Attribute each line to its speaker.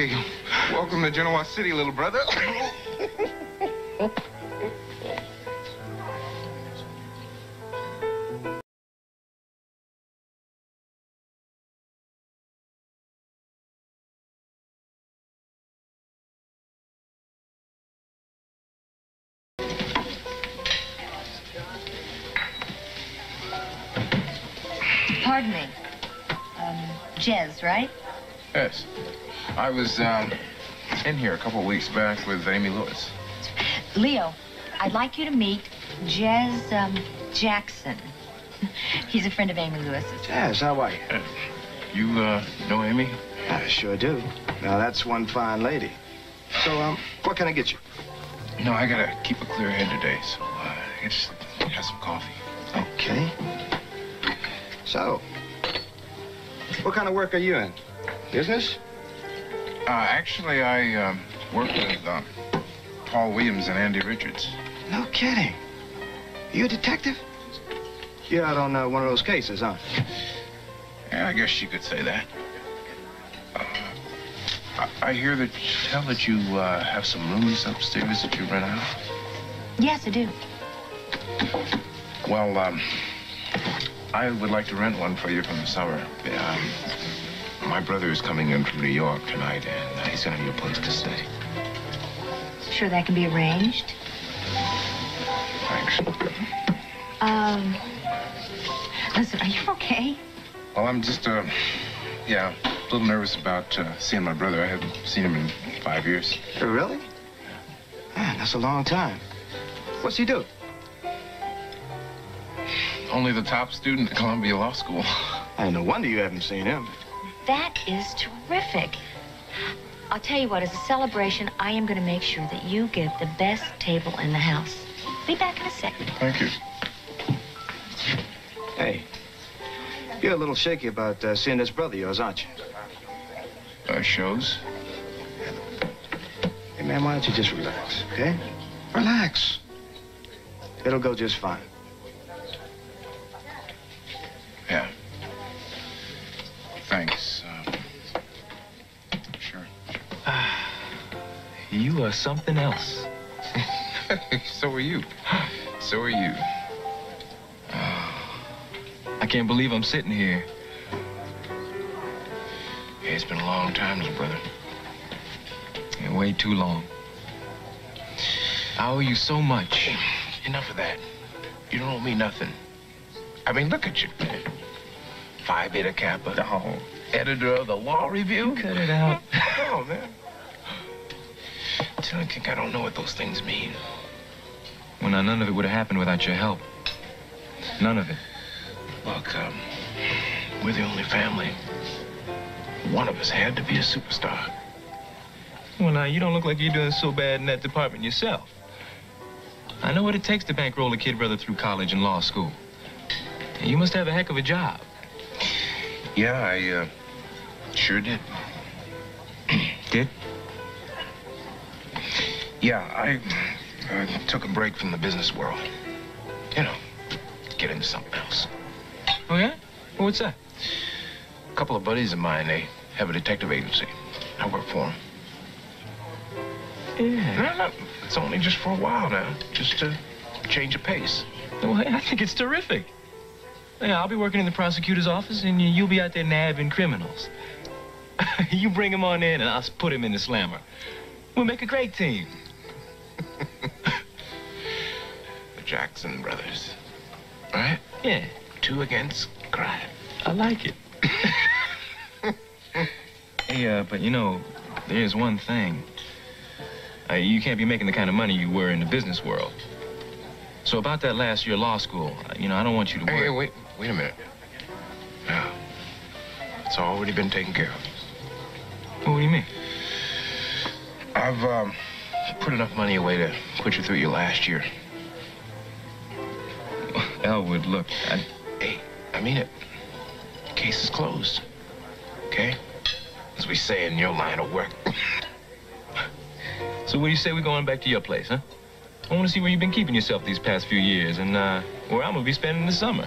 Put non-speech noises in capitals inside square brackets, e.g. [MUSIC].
Speaker 1: Hey, welcome to Genoa City, little brother.
Speaker 2: Pardon me. Um, Jazz, right?
Speaker 1: Yes. I was um, in here a couple weeks back with Amy Lewis.
Speaker 2: Leo, I'd like you to meet Jazz um, Jackson. [LAUGHS] He's a friend of Amy Lewis's.
Speaker 3: Jazz, how are you?
Speaker 1: Uh, [LAUGHS] you uh, know Amy?
Speaker 3: I sure do. Now, that's one fine lady. So, um, what can I get you?
Speaker 1: No, I gotta keep a clear head today, so uh, I just have some coffee.
Speaker 3: Okay. So, what kind of work are you in? Business?
Speaker 1: Uh, actually, I um, work with uh, Paul Williams and Andy Richards.
Speaker 3: No kidding. You a detective? You're out on uh, one of those cases, huh?
Speaker 1: Yeah, I guess you could say that. Uh, I, I hear that tell that you uh, have some rooms upstairs that you rent out.
Speaker 2: Yes, I do.
Speaker 1: Well, um, I would like to rent one for you from the summer. Um, my brother is coming in from New York tonight, and uh, he's gonna need a place to stay.
Speaker 2: Sure that can be arranged.
Speaker 1: Thanks.
Speaker 2: Um, listen, are you okay?
Speaker 1: Well, I'm just, uh, yeah, a little nervous about uh, seeing my brother. I haven't seen him in five years.
Speaker 3: Uh, Really? Man, that's a long time. What's he do?
Speaker 1: Only the top student at Columbia Law School.
Speaker 3: Hey, no wonder you haven't seen him.
Speaker 2: That is terrific. I'll tell you what, as a celebration, I am going to make sure that you get the best table in the house. Be back in a second.
Speaker 1: Thank you.
Speaker 3: Hey, you're a little shaky about uh, seeing this brother of yours, aren't you?
Speaker 1: Uh, shows?
Speaker 3: Hey, man, why don't you just relax, okay? Relax. It'll go just fine.
Speaker 4: You are something else. [LAUGHS]
Speaker 1: so are you. So are you.
Speaker 4: I can't believe I'm sitting here.
Speaker 1: Yeah, it's been a long time, little brother.
Speaker 4: And way too long. I owe you so much.
Speaker 1: Enough of that. You don't owe me nothing. I mean, look at you. Phi Beta Kappa.
Speaker 4: Oh,
Speaker 1: Editor of the Law Review.
Speaker 4: cut it out.
Speaker 1: Oh, man. You, think I don't know what those things mean.
Speaker 4: Well, now, none of it would have happened without your help. None of it.
Speaker 1: Look, um, we're the only family. One of us had to be a superstar.
Speaker 4: Well, now, you don't look like you're doing so bad in that department yourself. I know what it takes to bankroll a kid brother through college and law school. You must have a heck of a job.
Speaker 1: Yeah, I, uh, sure did. [CLEARS THROAT]
Speaker 4: Did?
Speaker 1: Yeah, I uh, took a break from the business world. You know, get into something else.
Speaker 4: Oh, yeah? Well, what's that?
Speaker 1: A couple of buddies of mine, they have a detective agency. I work for them.
Speaker 4: Yeah.
Speaker 1: No, no, it's only just for a while now, just to change of pace.
Speaker 4: Well, I think it's terrific. Yeah, I'll be working in the prosecutor's office, and you- you'll be out there nabbing criminals. [LAUGHS] you bring him on in, and I'll put him in the slammer. We'll make a great team.
Speaker 1: Jackson brothers. Right?
Speaker 4: Yeah,
Speaker 1: Two against crime.
Speaker 4: I like it. [LAUGHS] hey, uh, but you know, there's one thing. Uh, you can't be making the kind of money you were in the business world. So about that last year law school, uh, you know, I don't want you to worry.
Speaker 1: hey, wait, wait a minute. Yeah. It's already been taken care of.
Speaker 4: What do you mean?
Speaker 1: I've, um, put enough money away to put you through your last year.
Speaker 4: Elwood, look, I,
Speaker 1: Hey, I mean it. Case is closed. Okay? As we say in your line of work. [COUGHS]
Speaker 4: So what do you say we going back to your place, huh? I want to see where you've been keeping yourself these past few years and uh, where I'm going to be spending the summer.